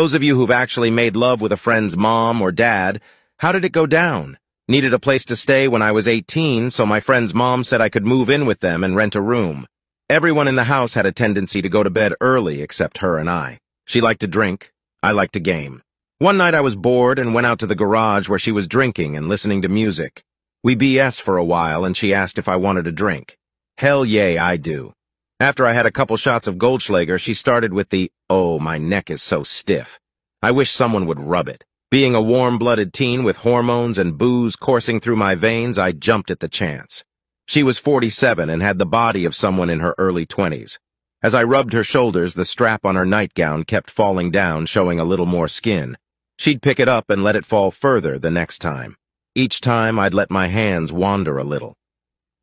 Those of you who've actually made love with a friend's mom or dad, how did it go down? Needed a place to stay when I was 18, so my friend's mom said I could move in with them and rent a room. Everyone in the house had a tendency to go to bed early except her and I. She liked to drink. I liked to game. One night I was bored and went out to the garage where she was drinking and listening to music. We BS for a while and she asked if I wanted a drink. Hell yay, I do. After I had a couple shots of Goldschlager, she started with the, oh, my neck is so stiff. I wish someone would rub it. Being a warm-blooded teen with hormones and booze coursing through my veins, I jumped at the chance. She was 47 and had the body of someone in her early 20s. As I rubbed her shoulders, the strap on her nightgown kept falling down, showing a little more skin. She'd pick it up and let it fall further the next time. Each time, I'd let my hands wander a little.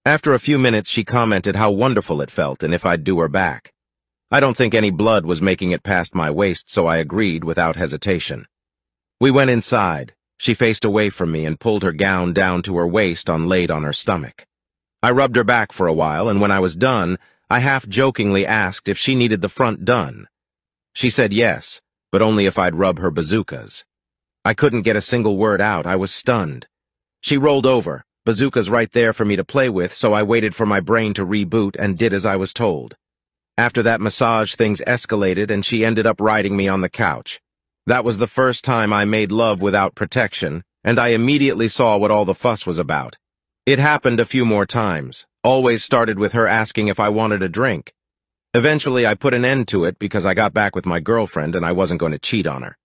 After a few minutes, she commented how wonderful it felt and if I'd do her back. I don't think any blood was making it past my waist, so I agreed without hesitation. We went inside. She faced away from me and pulled her gown down to her waist on laid on her stomach. I rubbed her back for a while, and when I was done, I half-jokingly asked if she needed the front done. She said yes, but only if I'd rub her bazookas. I couldn't get a single word out. I was stunned. She rolled over, Bazooka's right there for me to play with, so I waited for my brain to reboot and did as I was told. After that massage, things escalated and she ended up riding me on the couch. That was the first time I made love without protection, and I immediately saw what all the fuss was about. It happened a few more times, always started with her asking if I wanted a drink. Eventually, I put an end to it because I got back with my girlfriend and I wasn't going to cheat on her.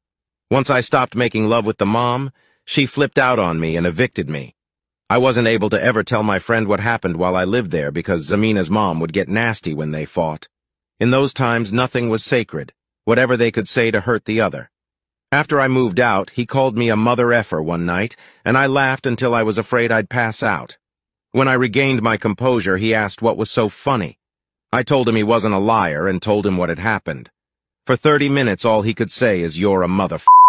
Once I stopped making love with the mom, she flipped out on me and evicted me. I wasn't able to ever tell my friend what happened while I lived there because Zamina's mom would get nasty when they fought. In those times, nothing was sacred, whatever they could say to hurt the other. After I moved out, he called me a mother effer one night, and I laughed until I was afraid I'd pass out. When I regained my composure, he asked what was so funny. I told him he wasn't a liar and told him what had happened. For 30 minutes, all he could say is, you're a motherfucker.